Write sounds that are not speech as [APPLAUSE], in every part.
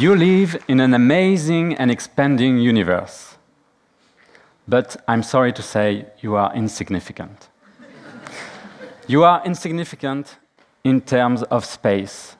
You live in an amazing and expanding universe. But I'm sorry to say, you are insignificant. you are insignificant in terms of space.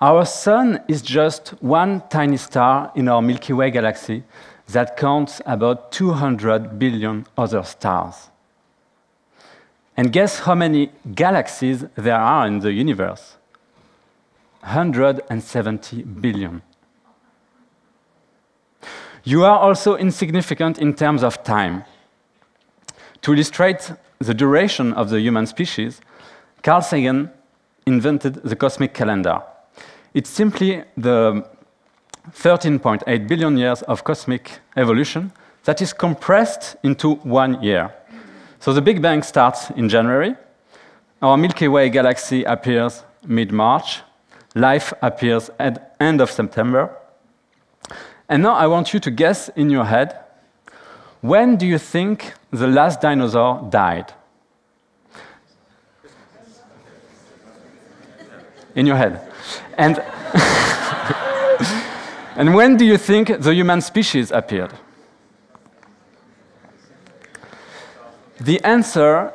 Our sun is just one tiny star in our Milky Way galaxy that counts about 200 billion other stars. And guess how many galaxies there are in the universe? 170 billion. You are also insignificant in terms of time. To illustrate the duration of the human species, Carl Sagan invented the cosmic calendar. It's simply the 13.8 billion years of cosmic evolution that is compressed into one year. So the Big Bang starts in January, our Milky Way galaxy appears mid-March, life appears at end of September. And now I want you to guess in your head, when do you think the last dinosaur died? In your head. And, [LAUGHS] and when do you think the human species appeared? The answer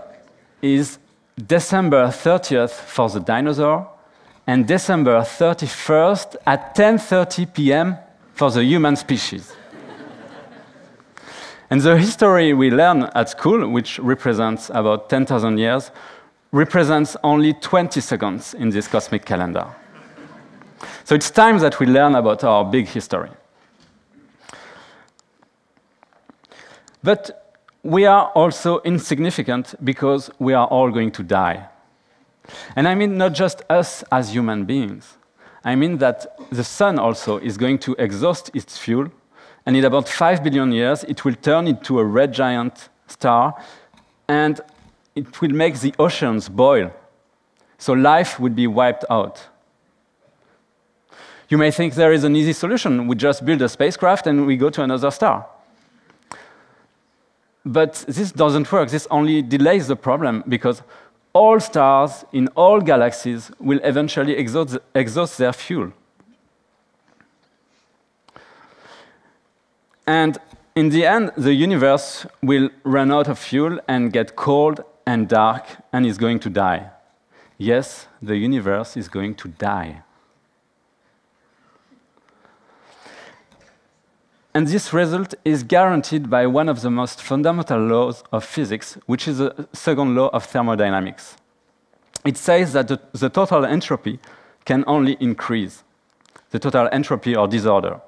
is December 30th for the dinosaur and December 31st at 10:30 p.m. for the human species. and the history we learn at school, which represents about 10,000 years, represents only 20 seconds in this cosmic calendar. So it's time that we learn about our big history. But we are also insignificant because we are all going to die. And I mean not just us as human beings. I mean that the sun also is going to exhaust its fuel, and in about 5 billion years, it will turn into a red giant star, and it will make the oceans boil. So life would be wiped out. You may think there is an easy solution. We just build a spacecraft and we go to another star. But this doesn't work. This only delays the problem because all stars in all galaxies will eventually exhaust, exhaust their fuel. And in the end, the universe will run out of fuel and get cold and dark and is going to die. Yes, the universe is going to die. And this result is guaranteed by one of the most fundamental laws of physics, which is the second law of thermodynamics. It says that the, the total entropy can only increase, the total entropy or disorder.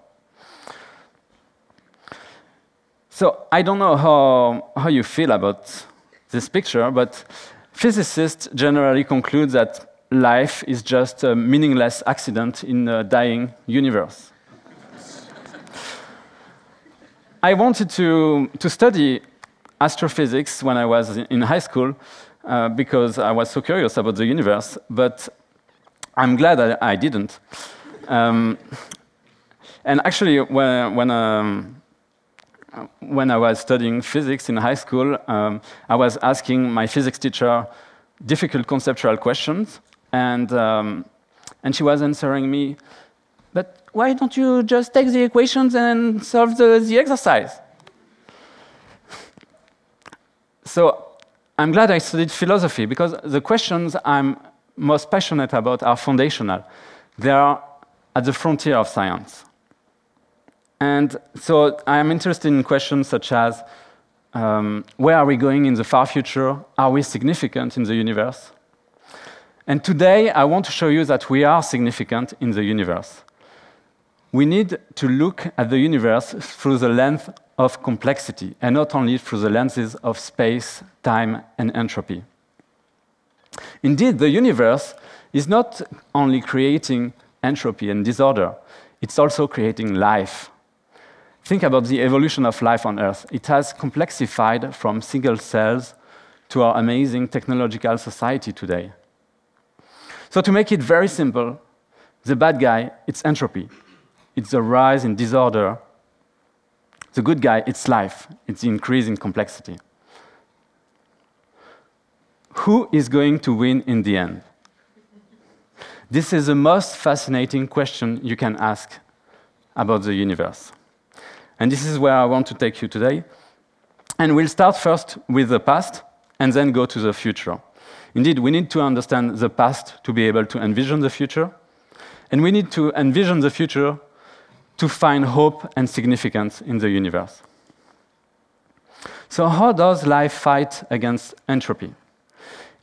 So I don't know how, how you feel about this picture, but physicists generally conclude that life is just a meaningless accident in a dying universe. I wanted to, to study astrophysics when I was in high school uh, because I was so curious about the universe, but I'm glad I, I didn't. Um, and actually, when, when, um, when, I was studying physics in high school, um, I was asking my physics teacher difficult conceptual questions, and, um, and she was answering me why don't you just take the equations and solve the, the exercise? so I'm glad I studied philosophy because the questions I'm most passionate about are foundational. They are at the frontier of science. And so I'm interested in questions such as um, where are we going in the far future? Are we significant in the universe? And today I want to show you that we are significant in the universe we need to look at the universe through the lens of complexity and not only through the lenses of space, time, and entropy. Indeed, the universe is not only creating entropy and disorder, it's also creating life. Think about the evolution of life on Earth. It has complexified from single cells to our amazing technological society today. So, to make it very simple, the bad guy, it's entropy it's a rise in disorder. The good guy, it's life, it's the increase in complexity. Who is going to win in the end? This is the most fascinating question you can ask about the universe. And this is where I want to take you today. And we'll start first with the past and then go to the future. Indeed, we need to understand the past to be able to envision the future. And we need to envision the future to find hope and significance in the universe. So, how does life fight against entropy?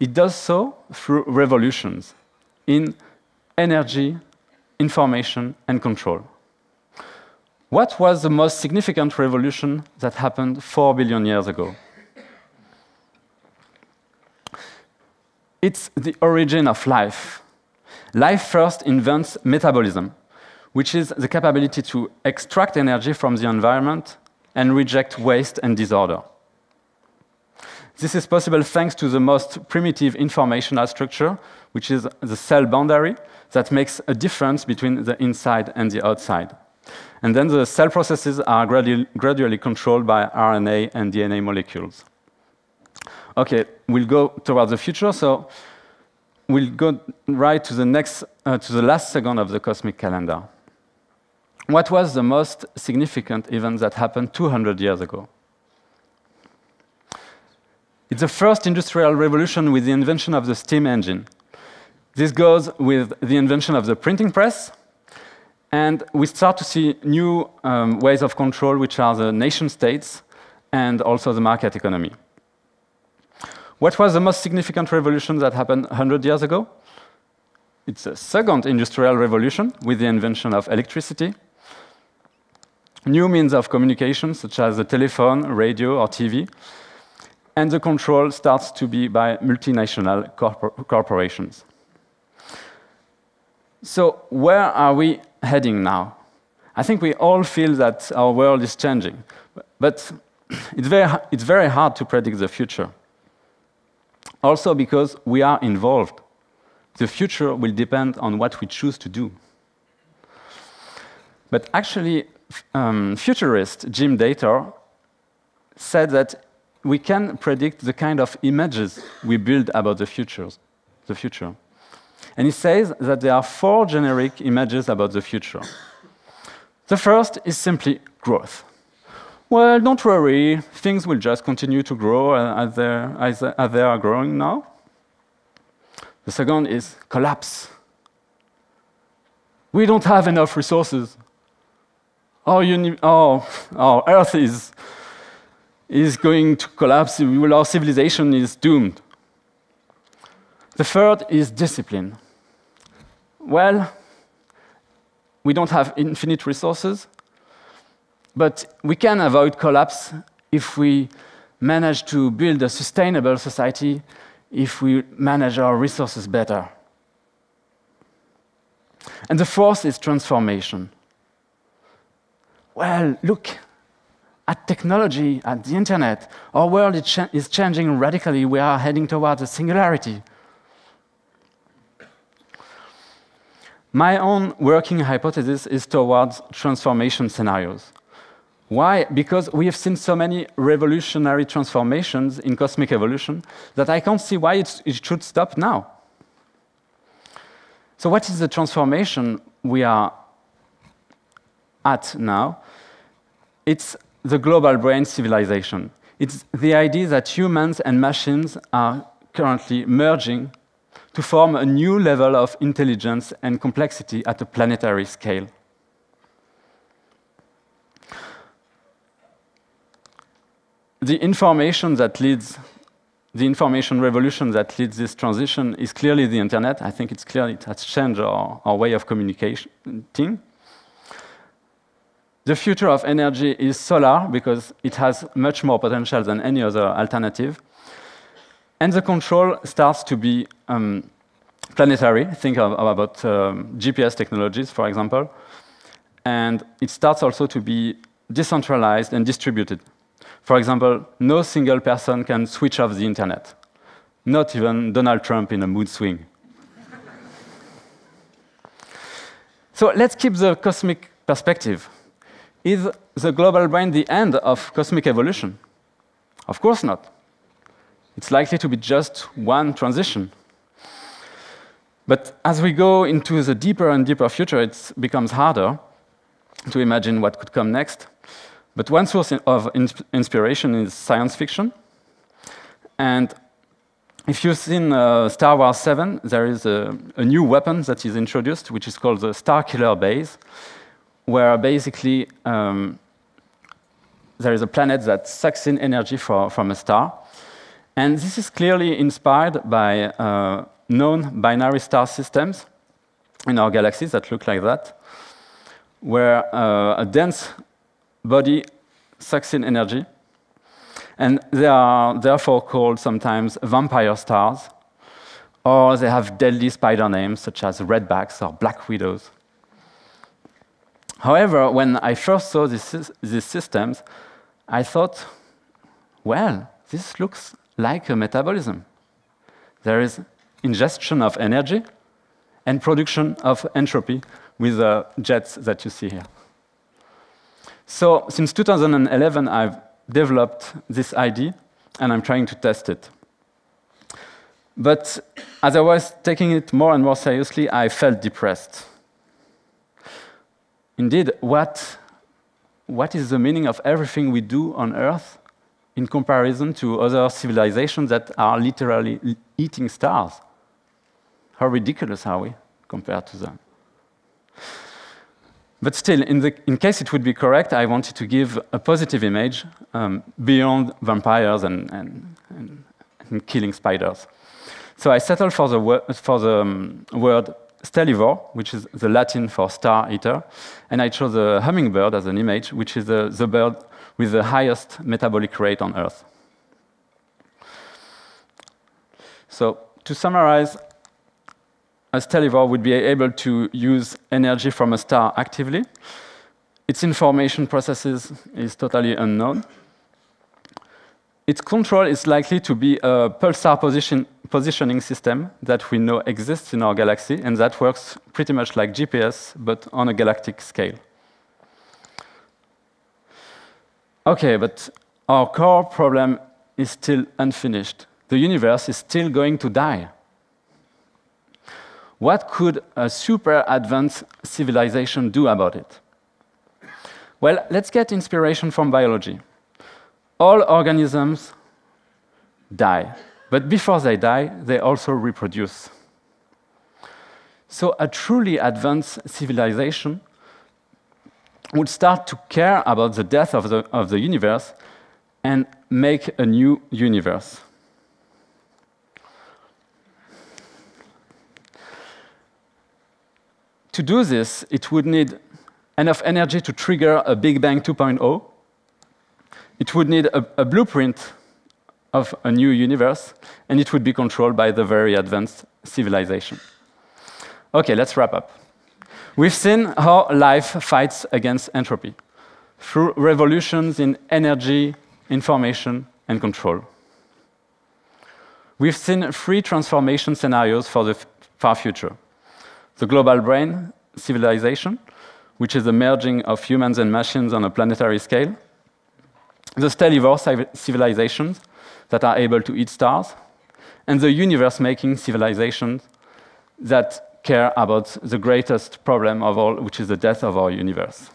It does so through revolutions in energy, information, and control. What was the most significant revolution that happened four billion years ago? It's the origin of life. Life first invents metabolism, which is the capability to extract energy from the environment and reject waste and disorder. This is possible thanks to the most primitive informational structure, which is the cell boundary that makes a difference between the inside and the outside. And then the cell processes are gradually, controlled by RNA and DNA molecules. Okay, we'll go towards the future. So we'll go right to the next, uh, to the last second of the cosmic calendar. What was the most significant event that happened 200 years ago? It's the first industrial revolution with the invention of the steam engine. This goes with the invention of the printing press, and we start to see new um, ways of control, which are the nation states and also the market economy. What was the most significant revolution that happened 100 years ago? It's the second industrial revolution with the invention of electricity. New means of communication, such as the telephone, radio, or TV, and the control starts to be by multinational corpor corporations. So, where are we heading now? I think we all feel that our world is changing, but it's very, it's very hard to predict the future. Also, because we are involved. The future will depend on what we choose to do. But actually, um, futurist Jim Dator said that we can predict the kind of images we build about the, futures, the future. And he says that there are four generic images about the future. The first is simply growth. Well, don't worry, things will just continue to grow as, they are growing now. The second is collapse. We don't have enough resources. Our, our, our Earth is is going to collapse, our civilization is doomed. The third is discipline. Well, we don't have infinite resources, but we can avoid collapse if we manage to build a sustainable society, if we manage our resources better. And the fourth is transformation. Well, look, at technology, at the internet. Our world is, cha is changing radically. We are heading towards a singularity. My own working hypothesis is towards transformation scenarios. Why? Because we have seen so many revolutionary transformations in cosmic evolution that I can't see why it should stop now. So, what is the transformation we are at now? It's the global brain civilization. It's the idea that humans and machines are currently merging to form a new level of intelligence and complexity at a planetary scale. The information that leads the information revolution that leads this transition is clearly the internet. I think it's clear it has changed our, our way of communicating. The future of energy is solar because it has much more potential than any other alternative. And the control starts to be um, planetary. Think of, about um, GPS technologies, for example. And it starts also to be decentralized and distributed. For example, no single person can switch off the internet, not even Donald Trump in a mood swing. so let's keep the cosmic perspective. Is the global brain the end of cosmic evolution? Of course not. It's likely to be just one transition. But as we go into the deeper and deeper future, it becomes harder. to imagine what could come next. But one source of inspiration is science fiction. And if you've seen uh, Star Wars 7, there is a, a, new weapon that is introduced, which is called the Star Killer Base, where basically um, there is a planet that sucks in energy for, from a star. And this is clearly inspired by uh, known binary star systems in our galaxies that look like that, where uh, a dense body sucks in energy. And they are therefore called sometimes vampire stars, or they have deadly spider names such as redbacks or black widows. However, when I first saw these systems, I thought, well, this looks like a metabolism. There is ingestion of energy and production of entropy with the jets that you see here. So since 2011, I've developed this idea, and I'm trying to test it. But as I was taking it more and more seriously, I felt depressed. Indeed, what, what is the meaning of everything we do on Earth in comparison to other civilizations that are literally eating stars? How ridiculous are we compared to them? But still, in, the, in case it would be correct, I wanted to give a positive image um, beyond vampires and, and, and, and, killing spiders. So I settled for the, for the um, word stellivore, which is the Latin for star eater, and I chose a hummingbird as an image, which is the, the bird with the highest metabolic rate on Earth. So to summarize, a stellivore would be able to use energy from a star actively. Its information processes is totally unknown. Its control is likely to be a pulsar position, positioning system that we know exists in our galaxy and that works pretty much like GPS, but on a galactic scale. Okay, but our core problem is still unfinished. The universe is still going to die. What could a super advanced civilization do about it? Well, let's get inspiration from biology. All organisms die, but before they die, they also reproduce. So a truly advanced civilization would start to care about the death of the, of the universe and make a new universe. To do this, it would need enough energy to trigger a Big Bang 2.0. It would need a, a, blueprint of a new universe, and it would be controlled by the very advanced civilization. Okay, let's wrap up. We've seen how life fights against entropy through revolutions in energy, information, and control. We've seen three transformation scenarios for the far future the global brain civilization, which is the merging of humans and machines on a planetary scale, the stellivore civilizations that are able to eat stars, and the universe making civilizations that care about the greatest problem of all, which is the death of our universe.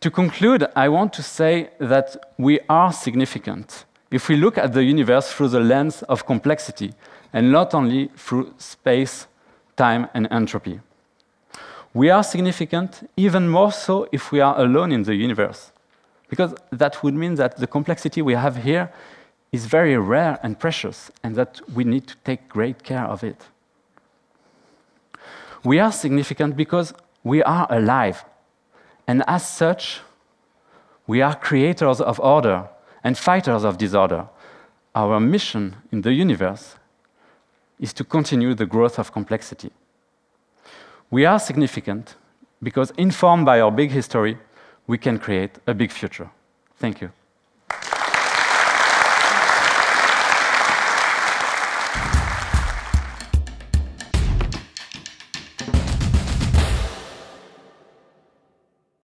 To conclude, I want to say that we are significant if we look at the universe through the lens of complexity and not only through space, time, and entropy. We are significant, even more so if we are alone in the universe, because that would mean that the complexity we have here is very rare and precious, and that we need to take great care of it. We are significant because we are alive, and as such, we are creators of order and fighters of disorder. Our mission in the universe is to continue the growth of complexity. We are significant because, informed by our big history, we can create a big future. Thank you.